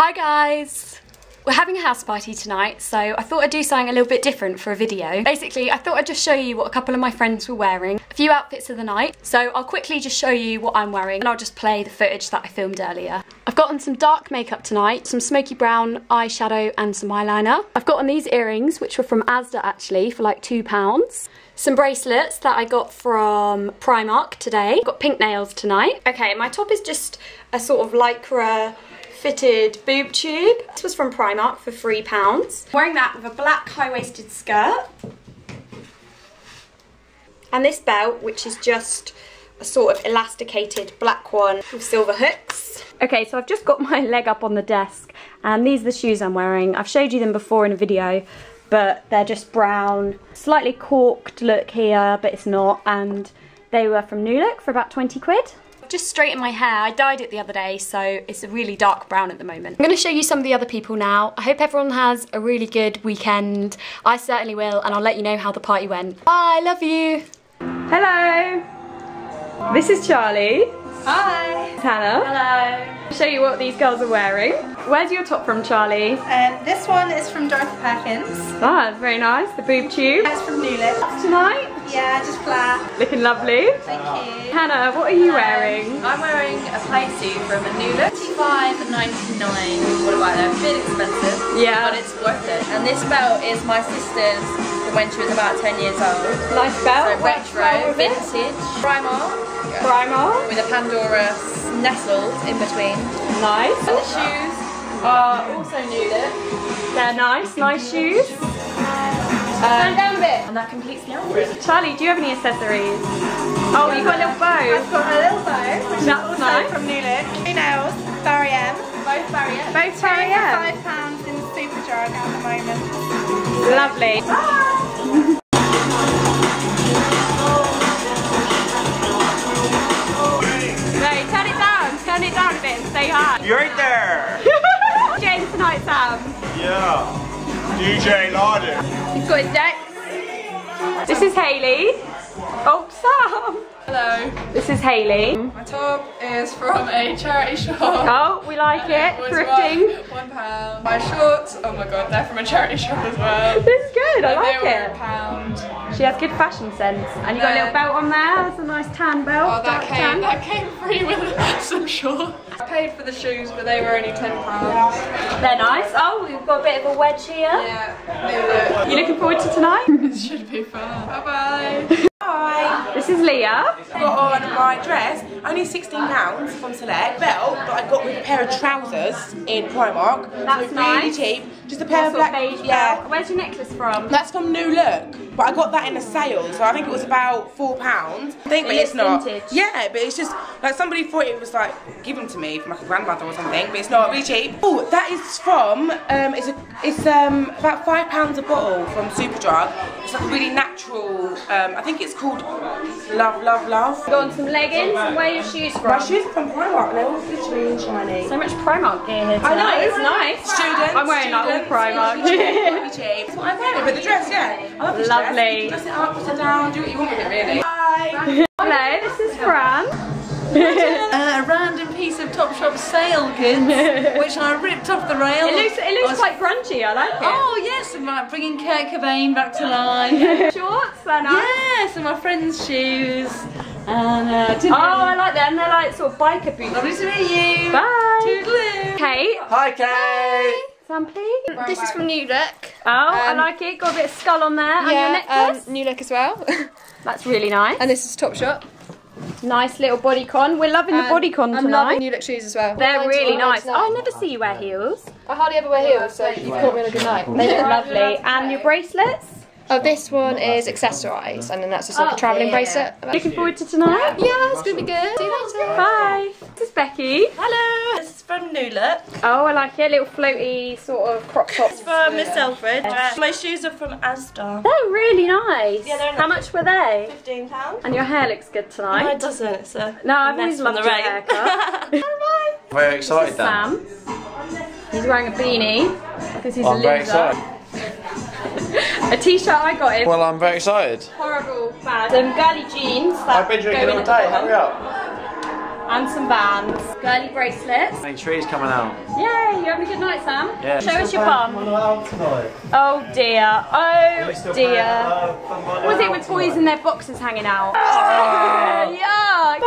Hi guys! We're having a house party tonight, so I thought I'd do something a little bit different for a video. Basically, I thought I'd just show you what a couple of my friends were wearing, a few outfits of the night. So I'll quickly just show you what I'm wearing, and I'll just play the footage that I filmed earlier. I've got on some dark makeup tonight, some smoky brown eyeshadow and some eyeliner. I've got on these earrings, which were from Asda actually, for like £2 some bracelets that I got from Primark today. Got pink nails tonight. Okay, my top is just a sort of lycra fitted boob tube. This was from Primark for £3. Wearing that with a black high-waisted skirt. And this belt, which is just a sort of elasticated black one with silver hooks. Okay, so I've just got my leg up on the desk and these are the shoes I'm wearing. I've showed you them before in a video, but they're just brown. Slightly corked look here, but it's not. And they were from New Look for about 20 quid just straightened my hair. I dyed it the other day, so it's a really dark brown at the moment. I'm gonna show you some of the other people now. I hope everyone has a really good weekend. I certainly will, and I'll let you know how the party went. Bye, love you. Hello. This is Charlie. Hi. Hannah. Hello. I'll show you what these girls are wearing. Where's your top from, Charlie? Um, this one is from Dorothy Perkins. Ah, very nice. The boob tube. That's from New Look. Tonight? Yeah, just flat. Looking lovely. Thank you. Hannah, what are you wearing? Um, I'm wearing a play suit from a New Look. 55 99 What about that? A bit expensive. Yeah. But it's worth it. And this belt is my sister's from when she was about 10 years old. Nice belt. So retro, vintage, Primark. Primark. With a Pandora nestled in between. Nice. And the shoes are also New Look. They're nice, nice shoes. Um, turn down a bit. And that completes the outfit. Charlie, do you have any accessories? Oh, you got a little bow. I've got a little bow, which That's is also nice. from New Look. New nails, Barry M. Both Barry M. Both Two for Barry M. five pounds in Superdrug at the moment. Lovely. No, turn it down. Turn it down a bit and say hi. You're right there! James tonight, Sam. Um, yeah. DJ Larden. He's got his deck. This is Hayley. Oh, Sam. Hello. This is Hayley. My top is from a charity shop. Oh, we like it. was Thrifting. One, one pound. My shorts, oh my god, they're from a charity shop as well. This is good. I like they were a it. pound. She has good fashion sense. And you got a little belt on there. That's a nice tan belt. Oh, that came, tan. that came free with some shorts. I paid for the shoes, but they were only ten pounds. They're nice. Oh, we've got a bit of a wedge here. Yeah. You looking forward to tonight? It should be fun. Bye bye. Hi, this is Leah. On my dress, only £16 from Select, belt that I got with a pair of trousers in Primark. That's so nice. really cheap. Just a pair of Sort of black, beige yeah. belt. Where's your necklace from? That's from New Look, but I got that in a sale, so I think it was about four pounds. I think, but It it's not. vintage. Yeah, but it's just like somebody thought it was like given to me from like a grandmother or something, but it's not really cheap. Oh, that is from um, it's a it's um about five pounds a bottle from Superdrug. It's like a really natural. Um, I think it's called Love, Love, Love. Got on some leggings. And where are your shoes from? My shoes are from Primark. They're all glittery and shiny. So much Primark gear here I know. It's nice. Students, I'm wearing like all Primark. Really cheap, really cheap. That's what I'm wearing with the dress, yeah. I love Lovely. dress. You can dress it up, put it down, do what you want with it, really. Bye. Hello, this is Fran. Uh, a random piece of Topshop sale goods, which I ripped off the rail. It looks it looks was- quite grungy. I like it. Oh yes, and like bringing Kurt Cobain back to life. Shorts, they're nice. yes, and my friend's shoes. And uh, Oh, I like them. They're like sort of biker boots. lovely to meet you. Bye. Toodaloo. Kate, Hi, Kate! Sam, please. This is from New Look. Oh, I Um, like it. Got a bit of skull on there. and your necklace. um, New Look as well. That's really nice. and this is Topshop. Nice little bodycon. We're loving the And bodycon I'm tonight. loving New Look shoes as well. They're really nice. Oh, I I never see you wear heels. I hardly ever wear heels, so you've caught me on a good night. They look lovely. And your bracelets? Oh, this one is accessorised, and then that's just like a oh, travelling bracelet. Looking forward to tonight? Yeah, it's gonna be good. See you later. Bye. This is Becky. Hello, this is from New Look. Oh, I like it. Little floaty sort of crop top. It's from Miss Selfridge. Uh, my shoes are from Asda. They're really nice. Yeah, they're How nice. much were they? Fifteen pounds. And your hair looks good No, tonight. it doesn't. It's a No, I've mess always from loved the your rain. haircut. Very excited Sam. He's wearing a beanie because he's a I'm loser. Very excited. a t-shirt I got him. Well, I'm very excited. Horrible bad. Some girly jeans. That I've been drinking go all in day, at the hurry up. and some bands. Girly bracelets. Any trees coming out? Yay, you having a good night, Sam? Yeah. Show us your bum. Oh dear, oh dear. Was it with boys in their boxes hanging out? Oh,